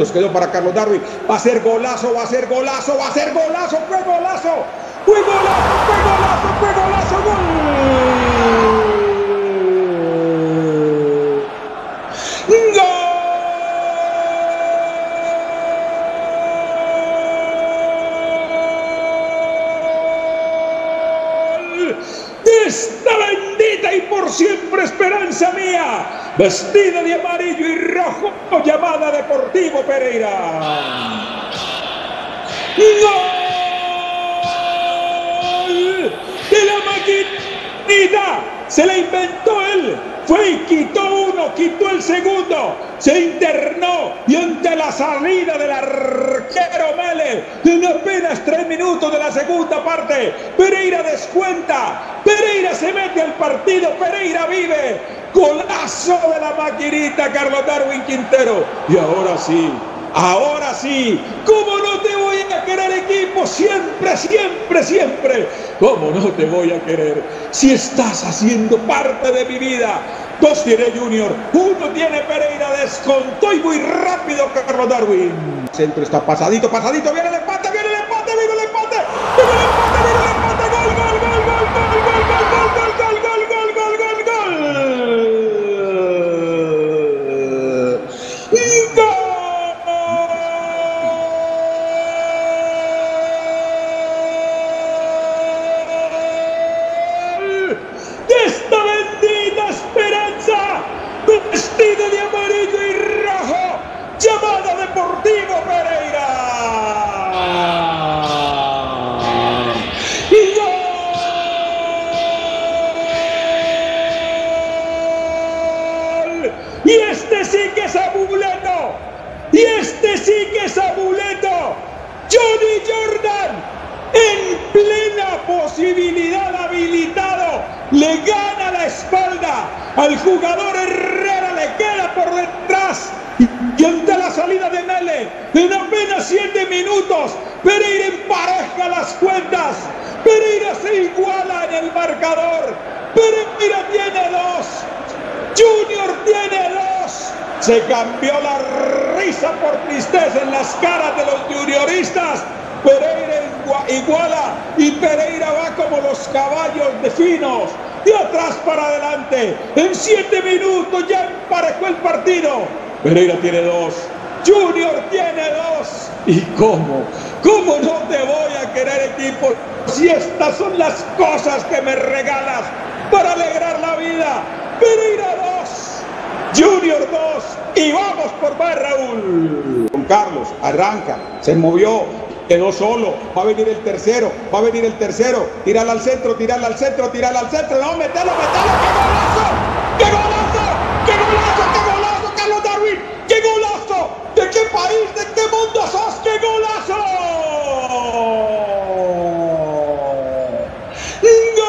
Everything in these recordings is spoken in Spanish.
Nos quedó para Carlos Darwin. Va a ser golazo, va a ser golazo, va a ser golazo, fue golazo. Fue golazo, fue golazo, fue golazo, gol. ¡Gol! y por siempre esperanza mía, vestida de amarillo y rojo, llamada Deportivo Pereira. ¡Gol! De la maquinita, se la inventó él, fue y quitó uno, quitó el segundo, se internó y ante la salida del arquero Mele, en apenas tres minutos de la segunda parte, Pereira descuenta, Pereira se mete al partido, Pereira vive, golazo de la maquinita Carlos Darwin Quintero. Y ahora sí, ahora sí, ¿cómo no te querer equipo? Siempre, siempre, siempre. ¿Cómo no te voy a querer? Si estás haciendo parte de mi vida. Dos tiene Junior, uno tiene Pereira, descontó y muy rápido Carlos Darwin. Centro está pasadito, pasadito, viene el empate, sí que es amuleto. Y este sí que es amuleto. Johnny Jordan en plena posibilidad habilitado, le gana la espalda al jugador Herrera, le queda por detrás y ante la salida de Mele, en apenas siete minutos, Pereira empareja las cuentas, Pereira se iguala en el marcador, Pereira tiene dos, Junior tiene dos, se cambió la risa por tristeza en las caras de los junioristas, Pereira iguala y Pereira va como los caballos de finos, de atrás para adelante. En siete minutos ya emparejó el partido. Pereira tiene dos, Junior tiene dos. ¿Y cómo? ¿Cómo no te voy a querer equipo si estas son las cosas que me regalas para alegrar la vida? Pereira dos, Junior dos y vamos por más. Con Carlos, arranca, se movió, quedó solo, va a venir el tercero, va a venir el tercero, tirarla al centro, tirarla al centro, tirarla al centro, no, metelo, metelo, qué golazo, qué golazo, qué golazo, qué golazo, Carlos Darwin, qué golazo, de qué país, de qué mundo sos, qué golazo. ¡Gol!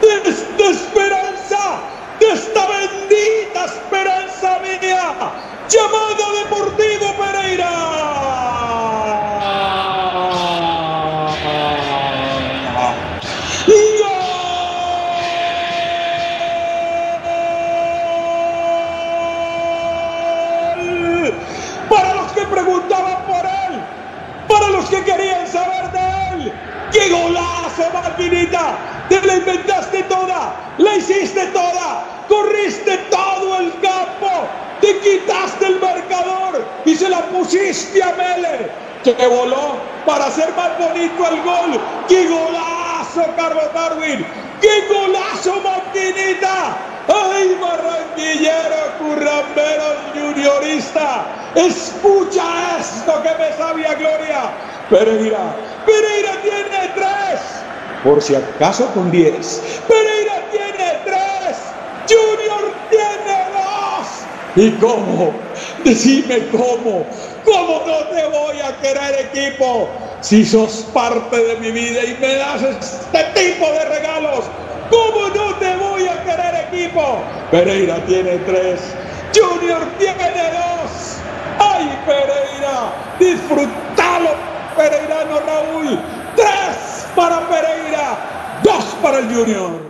de esta esperanza, de esta bendita esperanza mía, llamada Deportivo Pereira. ¡Gol! Para los que preguntaban por él, para los que querían saber de él, ¡qué golazo, maquinita! Te la inventaste toda, la hiciste toda, corriste todo el campo, te quitaste el marcador y se la pusiste a Meller, que voló para hacer más bonito el gol. ¡Qué golazo, Carlos Darwin! ¡Qué golazo, maquinita! ¡Ay, barranquillero, currambero, juniorista! Escucha esto que me sabía Gloria. Pereira, Pereira tiene tres por si acaso con 10. Pereira tiene 3, Junior tiene 2. ¿Y cómo? Decime cómo. ¿Cómo no te voy a querer equipo si sos parte de mi vida y me das este tipo de regalos? ¿Cómo no te voy a querer Pereira tiene 3, Junior tiene 2. ¡Ay, Pereira! Disfrutalo, Pereirano Raúl. 3 para Pereira. el Junior.